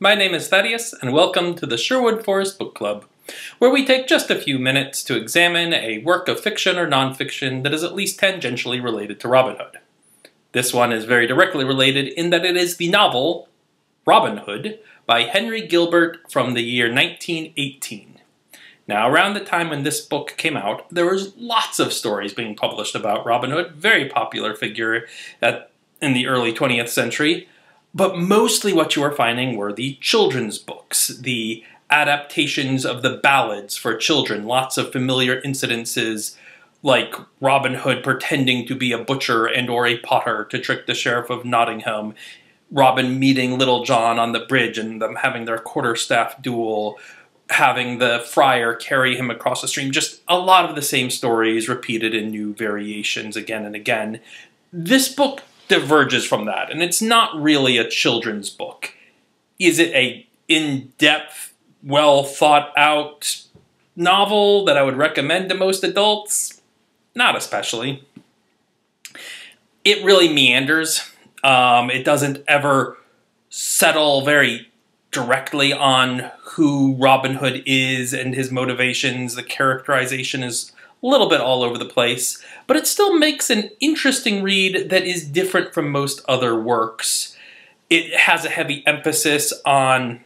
My name is Thaddeus, and welcome to the Sherwood Forest Book Club, where we take just a few minutes to examine a work of fiction or nonfiction that is at least tangentially related to Robin Hood. This one is very directly related in that it is the novel Robin Hood by Henry Gilbert from the year 1918. Now, around the time when this book came out, there was lots of stories being published about Robin Hood, very popular figure at, in the early 20th century. But mostly what you were finding were the children's books, the adaptations of the ballads for children, lots of familiar incidences like Robin Hood pretending to be a butcher and or a potter to trick the sheriff of Nottingham, Robin meeting Little John on the bridge and them having their quarterstaff duel, having the friar carry him across the stream, just a lot of the same stories repeated in new variations again and again. This book diverges from that, and it's not really a children's book. Is it a in-depth, well thought out novel that I would recommend to most adults? Not especially. It really meanders. Um, it doesn't ever settle very directly on who Robin Hood is and his motivations. The characterization is a little bit all over the place, but it still makes an interesting read that is different from most other works. It has a heavy emphasis on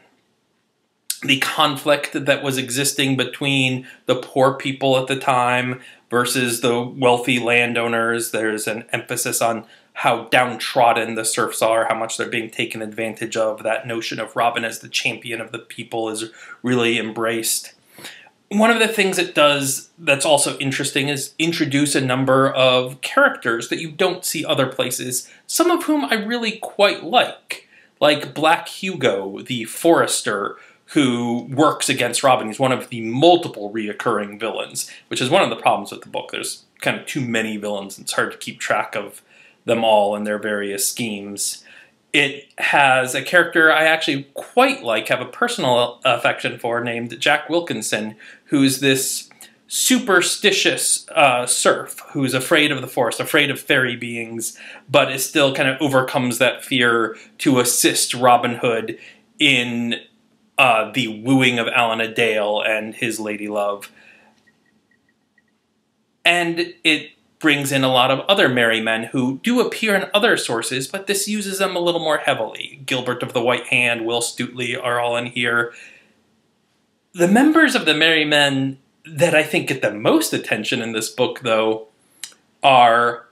the conflict that was existing between the poor people at the time versus the wealthy landowners. There's an emphasis on how downtrodden the serfs are, how much they're being taken advantage of. That notion of Robin as the champion of the people is really embraced one of the things it does that's also interesting is introduce a number of characters that you don't see other places, some of whom I really quite like. Like Black Hugo, the forester who works against Robin. He's one of the multiple reoccurring villains, which is one of the problems with the book. There's kind of too many villains, and it's hard to keep track of them all and their various schemes it has a character I actually quite like, have a personal affection for, named Jack Wilkinson, who's this superstitious uh, serf who's afraid of the forest, afraid of fairy beings, but is still kind of overcomes that fear to assist Robin Hood in uh, the wooing of Allen Dale and his lady love. And it brings in a lot of other merry men who do appear in other sources, but this uses them a little more heavily. Gilbert of the White Hand, Will Stutely are all in here. The members of the merry men that I think get the most attention in this book, though, are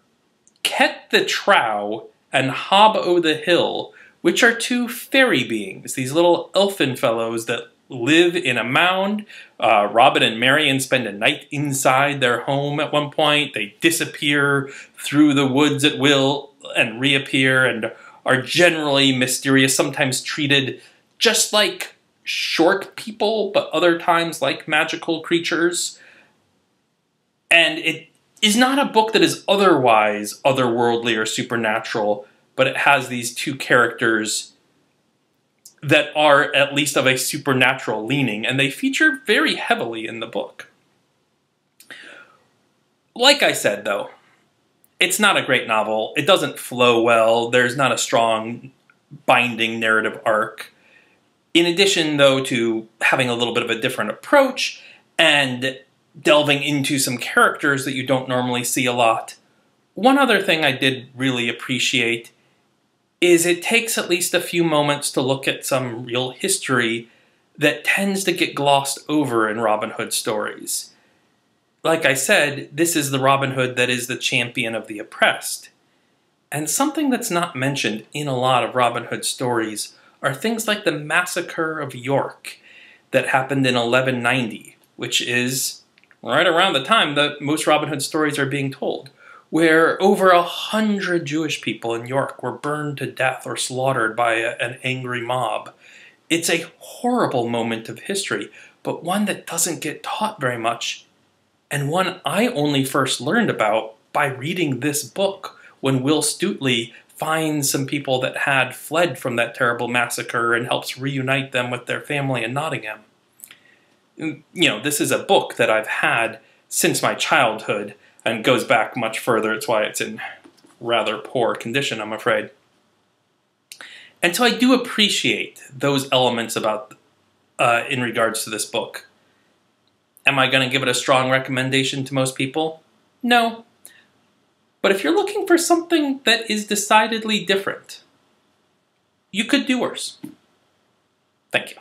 Ket the Trow and Hob o' the Hill, which are two fairy beings, these little elfin fellows that live in a mound. Uh, Robin and Marian spend a night inside their home at one point. They disappear through the woods at will and reappear and are generally mysterious, sometimes treated just like short people, but other times like magical creatures. And it is not a book that is otherwise otherworldly or supernatural, but it has these two characters that are at least of a supernatural leaning, and they feature very heavily in the book. Like I said, though, it's not a great novel. It doesn't flow well. There's not a strong binding narrative arc. In addition, though, to having a little bit of a different approach and delving into some characters that you don't normally see a lot, one other thing I did really appreciate is it takes at least a few moments to look at some real history that tends to get glossed over in Robin Hood stories. Like I said, this is the Robin Hood that is the champion of the oppressed. And something that's not mentioned in a lot of Robin Hood stories are things like the massacre of York that happened in 1190, which is right around the time that most Robin Hood stories are being told where over a hundred Jewish people in York were burned to death or slaughtered by a, an angry mob. It's a horrible moment of history, but one that doesn't get taught very much, and one I only first learned about by reading this book when Will Stutely finds some people that had fled from that terrible massacre and helps reunite them with their family in Nottingham. You know, this is a book that I've had since my childhood and goes back much further. It's why it's in rather poor condition, I'm afraid. And so I do appreciate those elements about uh, in regards to this book. Am I going to give it a strong recommendation to most people? No. But if you're looking for something that is decidedly different, you could do worse. Thank you.